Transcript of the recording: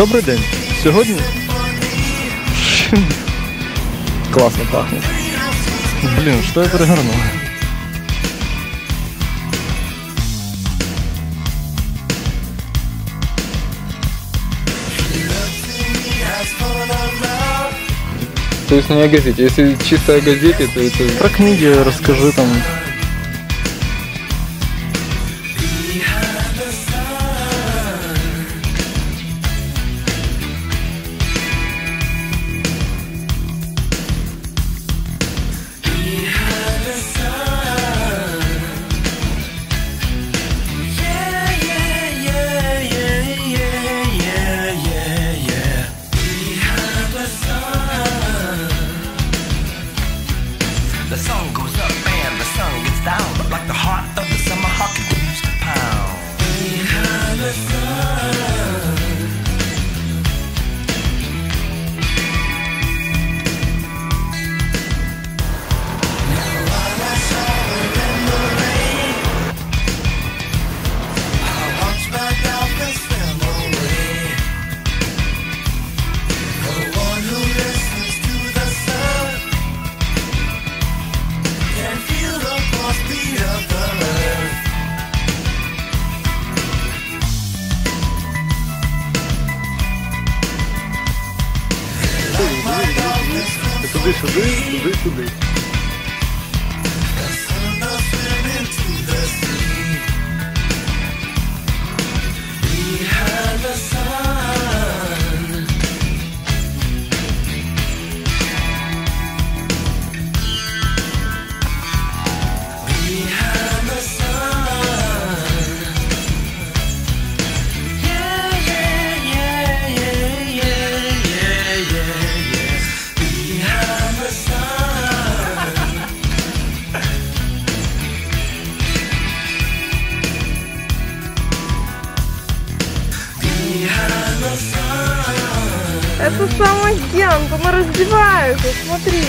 Добрий день. Сьогодні. Класно пахне. Блін, що я перегорнув? То есть не о газете. Если чисто о газете, то это... Про книги розкажи там. Туди, сюди, Это сам агент, он раздевается, смотрите.